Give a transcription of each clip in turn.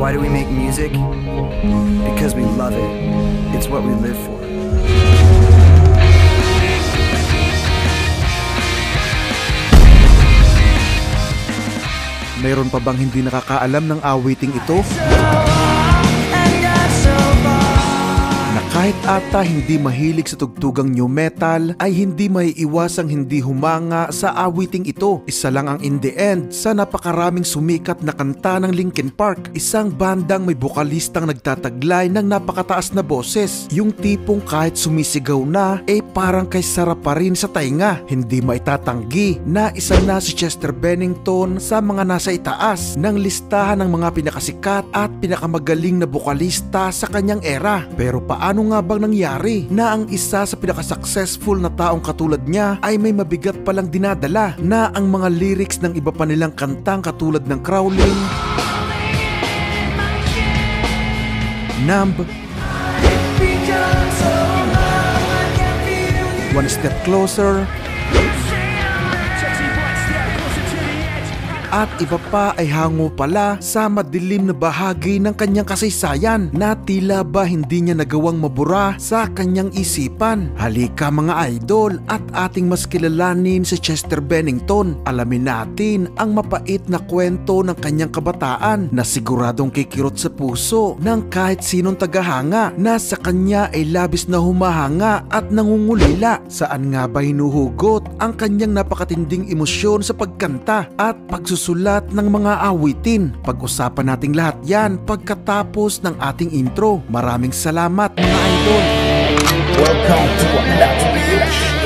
Why do we make music? Because we love it. It's what we live for. Mayroon pa bang hindi nakakaalam ng awiting ito? Kahit ata hindi mahilig sa tugtugang new metal ay hindi may iwasang hindi humanga sa awiting ito. Isa lang ang in the end sa napakaraming sumikat na kanta ng Linkin Park. Isang bandang may bokalistang nagtataglay ng napakataas na boses. Yung tipong kahit sumisigaw na eh parang kay sarap pa rin sa tainga. Hindi maitatanggi na isa na si Chester Bennington sa mga nasa itaas ng listahan ng mga pinakasikat at pinakamagaling na bokalista sa kanyang era. Pero paano nga bang nangyari na ang isa sa pinakasuccessful na taong katulad niya ay may mabigat palang dinadala na ang mga lyrics ng iba pa nilang kantang katulad ng Crawling, Numb, One Step Closer, at iba pa ay hango pala sa madilim na bahagi ng kanyang kasaysayan na tila ba hindi niya nagawang mabura sa kanyang isipan. Halika mga idol at ating mas kilalanin si Chester Bennington. Alamin natin ang mapait na kwento ng kanyang kabataan na siguradong kikirot sa puso ng kahit sinong tagahanga na sa kanya ay labis na humahanga at nangungulila. Saan nga ba hinuhugot ang kanyang napakatinding emosyon sa pagkanta at pagsusulat ng mga awitin. Pag-usapan nating lahat yan pagkatapos ng ating intro. Maraming salamat mga idol! Welcome to another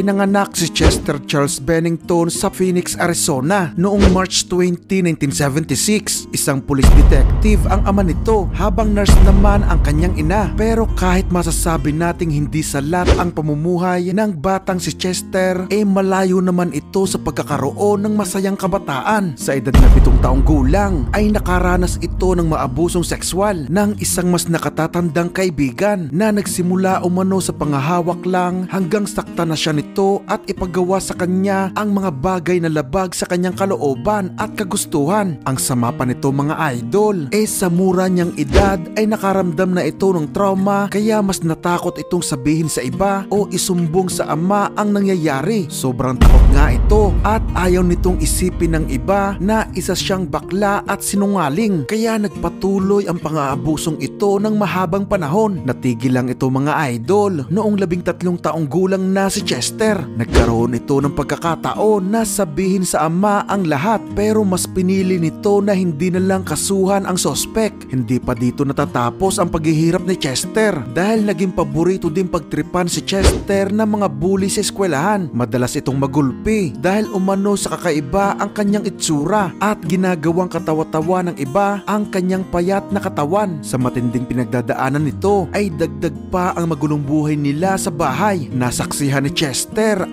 Ipinanganak si Chester Charles Bennington sa Phoenix, Arizona noong March 20, 1976. Isang police detective ang ama nito habang nurse naman ang kanyang ina. Pero kahit masasabi nating hindi salat ang pamumuhay ng batang si Chester, eh malayo naman ito sa pagkakaroon ng masayang kabataan. Sa edad na pitong taong gulang ay nakaranas ito ng maabusong sexual ng isang mas nakatatandang kaibigan na nagsimula umano sa pangahawak lang hanggang sakta na siya nito at ipagawa sa kanya ang mga bagay na labag sa kanyang kalooban at kagustuhan. Ang sama pa nito mga idol, eh sa mura niyang edad ay nakaramdam na ito ng trauma kaya mas natakot itong sabihin sa iba o isumbong sa ama ang nangyayari. Sobrang takot nga ito at ayaw nitong isipin ng iba na isa siyang bakla at sinungaling kaya nagpatuloy ang pangaabusong ito ng mahabang panahon. Natigil lang ito mga idol noong labing tatlong taong gulang na si Chester. Nagkaroon ito ng pagkakataon na sabihin sa ama ang lahat pero mas pinili nito na hindi na lang kasuhan ang sospek. Hindi pa dito natatapos ang paghihirap ni Chester dahil naging paborito din pagtripan si Chester ng mga bully sa eskwelahan. Madalas itong magulpi dahil umano sa kakaiba ang kanyang itsura at ginagawang katawa-tawa ng iba ang kanyang payat na katawan. Sa matinding pinagdadaanan nito ay dagdag pa ang magulong buhay nila sa bahay. Nasaksihan ni Chester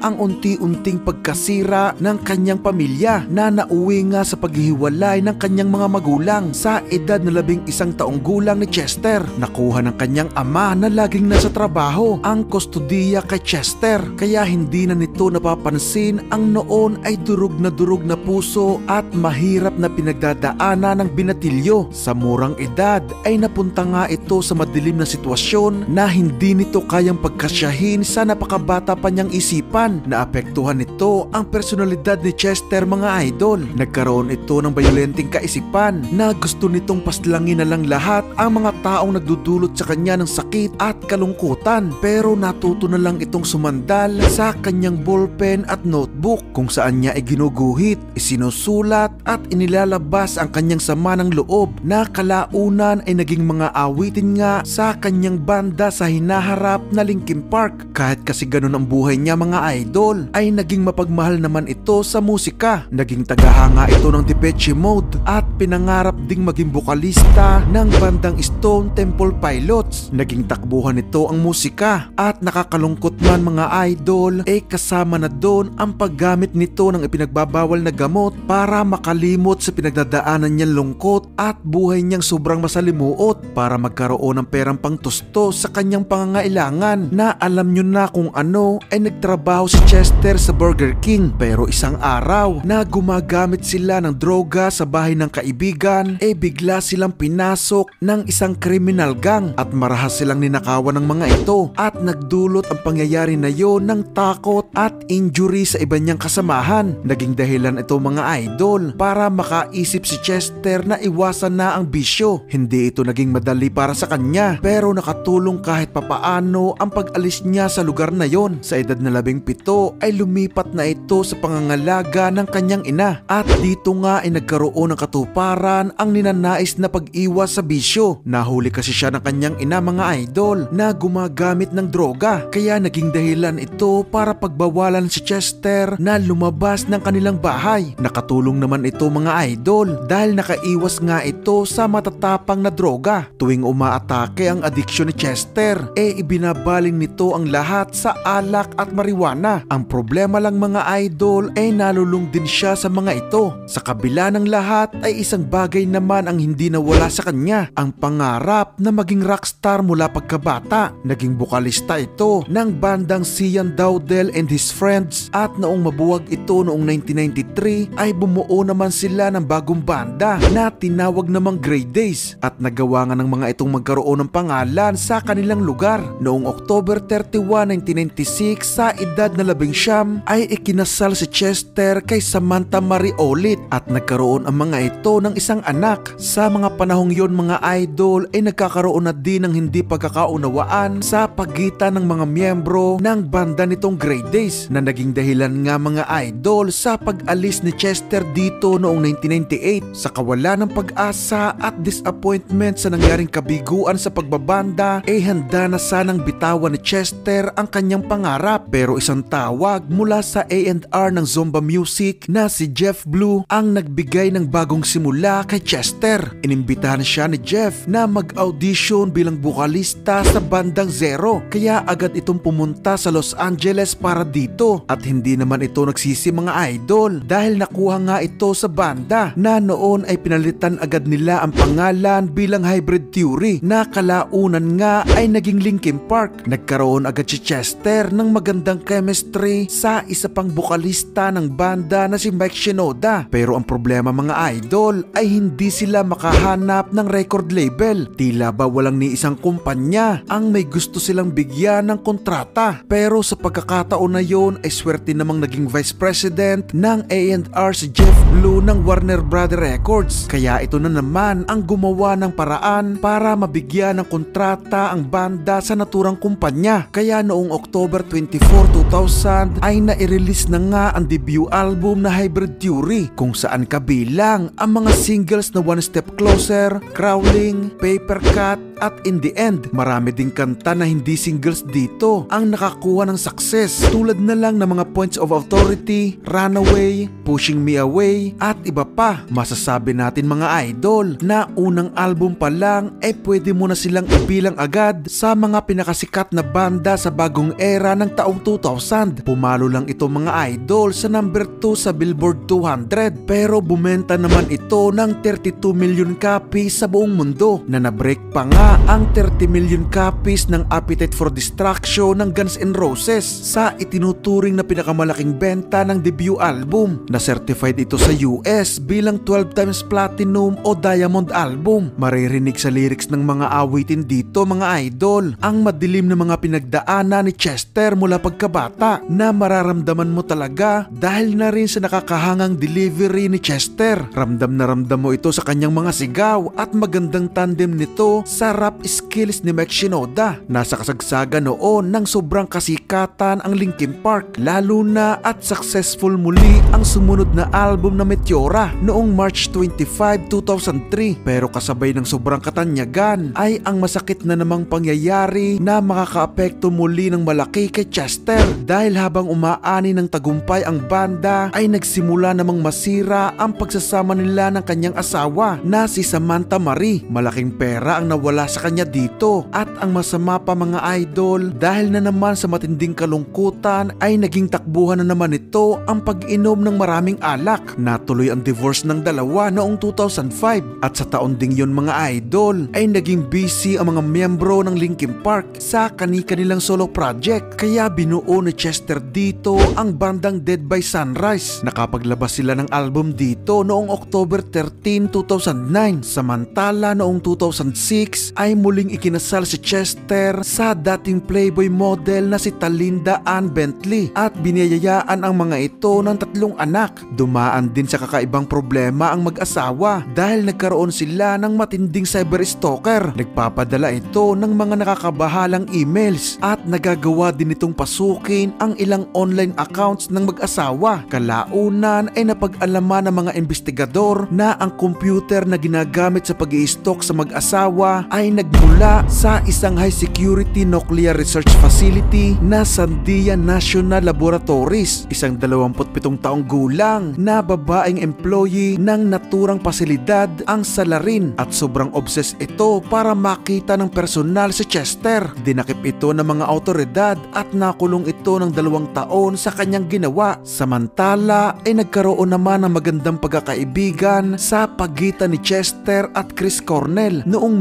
ang unti-unting pagkasira ng kanyang pamilya na nauwi nga sa paghihiwalay ng kanyang mga magulang sa edad na labing isang taong gulang ni Chester. Nakuha ng kanyang ama na laging nasa trabaho ang kustodiya kay Chester kaya hindi na nito napapansin ang noon ay durug na durug na puso at mahirap na pinagdadaanan ng binatilyo. Sa murang edad ay napunta nga ito sa madilim na sitwasyon na hindi nito kayang pagkasyahin sa napakabata pa niyang isipan. Naapektuhan nito ang personalidad ni Chester mga idol. Nagkaroon ito ng bayolenteng kaisipan na gusto nitong paslangin na lang lahat ang mga taong nagdudulot sa kanya ng sakit at kalungkutan. Pero natuto na lang itong sumandal sa kanyang ballpen at notebook kung saan niya ay ginuguhit, isinusulat at inilalabas ang kanyang sama ng loob na kalaunan ay naging mga awitin nga sa kanyang banda sa hinaharap na Linkin Park. Kahit kasi ganun ang buhay niya mga idol ay naging mapagmahal naman ito sa musika. Naging tagahanga ito ng Depeche Mode at pinangarap ding maging bokalista ng bandang Stone Temple Pilots. Naging takbuhan nito ang musika at nakakalungkot man mga idol eh kasama na doon ang paggamit nito ng ipinagbabawal na gamot para makalimot sa pinagdadaanan niyang lungkot at buhay niyang sobrang masalimuot para magkaroon ng perang pangtusto sa kanyang pangangailangan na alam nyo na kung ano ay nagtrabaho si Chester sa Burger King pero isang araw na gumagamit sila ng droga sa bahay ng kaibigan eh bigla silang pinasok ng isang criminal gang at marahas silang ninakawan ng mga ito at nagdulot ang pangyayari na yon ng takot at injury sa iba niyang kasamahan. Naging dahilan ito mga idol para makaisip si Chester na iwasan na ang bisyo. Hindi ito naging madali para sa kanya pero nakatulong kahit papaano ang pag-alis niya sa lugar na yon. Sa edad na labing pito ay lumipat na ito sa pangangalaga ng kanyang ina at dito nga ay nagkaroon ng katuparan ang ninanais na pag-iwas sa bisyo. Nahuli kasi siya ng kanyang ina mga idol na gumagamit ng droga kaya naging dahilan ito para pagbawalan si Chester na lumabas ng kanilang bahay. Nakatulong naman ito mga idol dahil nakaiwas nga ito sa matatapang na droga. Tuwing umaatake ang adiksyon ni Chester, eh ibinabaling nito ang lahat sa alak at marijuana. Ang problema lang mga idol ay nalulung din siya sa mga ito. Sa kabila ng lahat ay isang bagay naman ang hindi nawala sa kanya. Ang pangarap na maging rockstar mula pagkabata. Naging bukalista ito ng bandang Sian Dowdell and his friends at noong mabuwag ito noong 1993 ay bumuo naman sila ng bagong banda na tinawag namang Grey Days at nagawa nga ng mga itong magkaroon ng pangalan sa kanilang lugar. Noong October 31, 1996 sa edad na labing siyam ay ikinasal si Chester kay Samantha Marie Olit at nagkaroon ang mga ito ng isang anak. Sa mga panahong yon mga idol ay nagkakaroon na din ng hindi pagkakaunawaan sa pagitan ng mga miyembro ng banda nitong Grey Days na naging dahilan nga mga idol sa pag-alis ni Chester dito noong 1998 sa kawalan ng pag-asa at disappointment sa nangyaring kabiguan sa pagbabanda. Ay handa na sanang bitawan ni Chester ang kanyang pangarap. Pero isang tawag mula sa A&R ng Zomba Music na si Jeff Blue ang nagbigay ng bagong simula kay Chester. Inimbitahan siya ni Jeff na mag-audition bilang bukalista sa bandang Zero kaya agad itong pumunta sa Los Angeles para dito at hindi naman ito nagsisi mga idol dahil nakuha nga ito sa banda na noon ay pinalitan agad nila ang pangalan bilang Hybrid Theory na kalaunan nga ay naging Linkin Park. Nagkaroon agad si Chester ng magandang chemistry sa isa pang bukalista ng banda na si Mike Shinoda pero ang problema mga idol ay hindi sila makahanap ng record label. Tila ba walang ni isang kumpanya ang may gusto silang bigyan ng kontrata. Pero sa pagkakataon na yon ay swerte namang naging vice president ng A&R si Jeff Blue ng Warner Brother Records. Kaya ito na naman ang gumawa ng paraan para mabigyan ng kontrata ang banda sa naturang kumpanya. Kaya noong October 24, 2000 ay nai-release na nga ang debut album na Hybrid Theory kung saan kabilang ang mga singles na One Step Closer, Crawling, Paper Cut at In The End. Marami ding kanta na hindi singles dito ang nakakuha ng success tulad na lang ng mga Points of Authority, Runaway, Pushing Me Away at iba pa. Masasabi natin mga idol na unang album pa lang ay pwede mo na silang ibilang agad sa mga pinakasikat na banda sa bagong era ng taong 2000. Pumalo lang ito mga idol sa number 2 sa Billboard 200 pero bumenta naman ito ng 32 million copies sa buong mundo na nabreak pa nga ang 30 million copies ng Appetite for Destruction ng Guns N' Roses sa itinuturing na pinakamalaking benta ng debut album na certified ito sa US bilang 12 times platinum o diamond album. Maririnig sa lyrics ng mga awitin dito mga idol ang madilim na mga pinagdaanan ni Chester mula pagkabata na mararamdaman mo talaga dahil na rin sa nakakahangang delivery ni Chester. Ramdam na ramdam mo ito sa kanyang mga sigaw at magandang tandem nito sa rap skills ni Mike Shinoda. Nasa kasagsagan noon ng sobrang kasikatan ang Linkin Park lalo na at successful muli ang sumunod na album na Meteora noong March 25, 2003 pero kasabay ng sobrang katanyagan ay ang masakit na namang pangyayari na makakaapekto muli ng malaki kay Chester dahil habang umaani ng tagumpay ang banda ay nagsimula namang masira ang pagsasama nila ng kanyang asawa na si Samantha Marie. Malaking pera ang nawala sa kanya dito. At ang masama pa mga idol, dahil na naman sa matinding kalungkutan ay naging takbuhan na naman ito ang pag-inom ng maraming alak. Natuloy ang divorce ng dalawa noong 2005 at sa taon ding yun mga idol ay naging busy ang mga miyembro ng Linkin Park sa kani-kanilang solo project kaya binuo ni Chester dito ang bandang Dead by Sunrise. Nakapaglabas sila ng album dito noong October 13, 2009. Samantala noong 2006 ay muling ikinasal si Chester sa dating Playboy model na si Talinda Ann Bentley at biniyayaan ang mga ito ng tatlong anak. Dumaan din sa kakaibang problema ang mag-asawa dahil nagkaroon sila ng matinding cyber stalker. Nagpapadala ito ng mga nakakabahalang emails at nagagawa din itong pasukin ang ilang online accounts ng mag-asawa. Kalaunan ay napag-alaman ng mga investigador na ang computer na ginagamit sa pag stalk sa mag-asawa ay nagmula sa isang high security nuclear research facility na Sandia National Laboratories, isang 27 taong gulang na babaeng employee ng naturang pasilidad ang salarin at sobrang obsessed ito para makita ng personal si Chester. Dinakip ito ng mga autoridad at nakulong ito ng dalawang taon sa kanyang ginawa. Samantala ay nagkaroon naman ng magandang pagkakaibigan sa pagitan ni Chester at Chris Cornell noong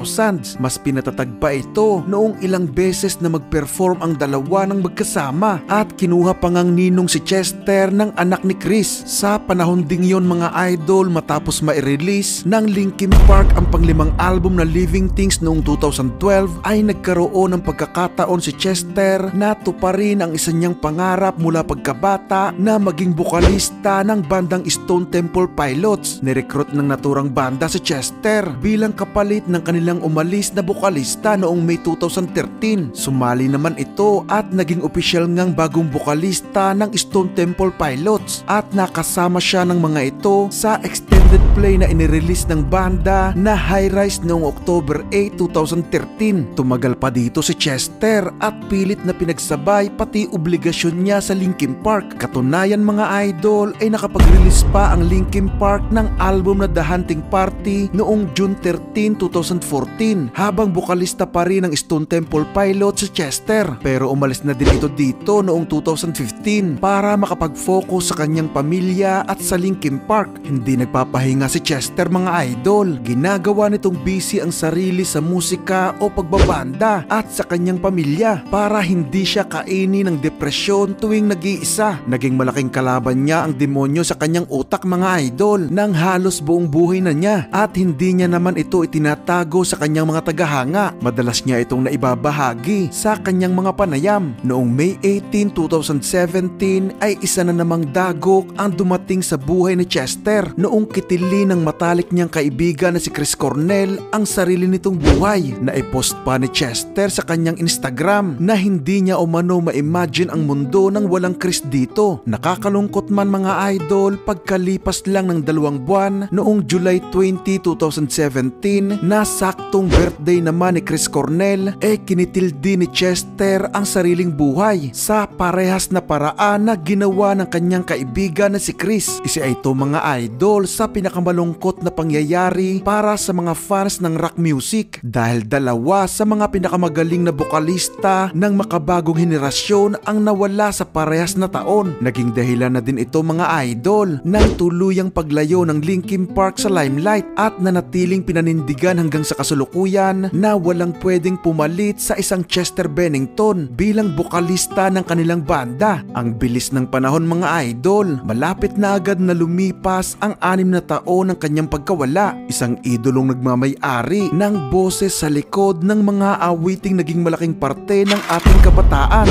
mid-2000s. Mas pinatatag pa ito noong ilang beses na mag-perform ang dalawa ng magkasama at kinuha pa ngang ninong si Chester ng anak ni Chris. Sa panahon ding yon mga idol matapos ma-release ng Linkin Park ang panglimang album na Living Things noong 2012 ay nagkaroon ng pagkakataon si Chester na tuparin ang isa niyang pangarap mula pagkabata na maging bukalista ng bandang Stone Temple Pilots. Nirecruit ng naturang banda si Chester bilang kapalit ng kanilang umalis na bukalista noong May 2013. Sumali naman ito at naging opisyal ngang bagong bukalista ng Stone Temple Pilots at nakasama siya ng mga ito sa extended play na inirelease ng banda na High Rise noong October 8, 2013. Tumagal pa dito si Chester at pilit na pinagsabay pati obligasyon niya sa Linkin Park. Katunayan mga idol ay nakapag-release pa ang Linkin Park ng album na The Hunting Party noong June 13, 2014 habang bukalista pa rin ng Stone Temple Pilot si Chester. Pero umalis na din ito dito noong 2015 para makapag-focus sa kanyang pamilya at sa Linkin Park. Hindi nagpapahinga si Chester mga idol. Ginagawa nitong busy ang sarili sa musika o pagbabanda at sa kanyang pamilya para hindi siya kaini ng depresyon tuwing nag-iisa. Naging malaking kalaban niya ang demonyo sa kanyang utak mga idol nang halos buong buhay na niya at hindi niya naman ito itinatago sa kanyang mga tagahanga. Madalas niya itong naibabahagi sa kanyang mga panayam. Noong May 18, 2017 ay isa na namang dagok ang dumating sa buhay ni Chester noong kitili ng matalik niyang kaibigan na si Chris Cornell ang sarili nitong buhay na ipost pa ni Chester sa kanyang Instagram na hindi niya umano ma-imagine ang mundo nang walang Chris dito. Nakakalungkot man mga idol pagkalipas lang ng dalawang buwan noong July 20, 2017 na saktong birthday naman ni Chris Cornell eh kinitil din ni Chester ang sariling buhay sa parehas na paraan na ginawa ng kanyang kaibigan na si Chris. Isa ito mga idol sa pinakamalungkot na pangyayari para sa mga fans ng rock music dahil dalawa sa mga pinakamagaling na bokalista ng makabagong henerasyon ang nawala sa parehas na taon. Naging dahilan na din ito mga idol ng tuluyang paglayo ng Linkin Park sa limelight at nanatiling pinanindigan hanggang sa kasulukuyan na walang pwedeng pumalit sa isang Chester Bennington bilang bokalista ng kanilang banda. Ang bilis ng panahon mga idol, malapit na agad na lumipas ang anim na taon ng kanyang pagkawala. Isang idolong nagmamay-ari ng boses sa likod ng mga awiting naging malaking parte ng ating kabataan.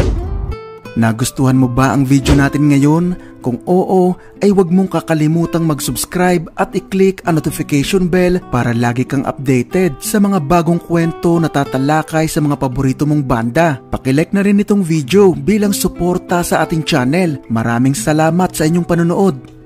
Nagustuhan mo ba ang video natin ngayon? Kung oo, ay huwag mong kakalimutang mag-subscribe at i-click ang notification bell para lagi kang updated sa mga bagong kwento na tatalakay sa mga paborito mong banda. Pakilike na rin itong video bilang suporta sa ating channel. Maraming salamat sa inyong panonood.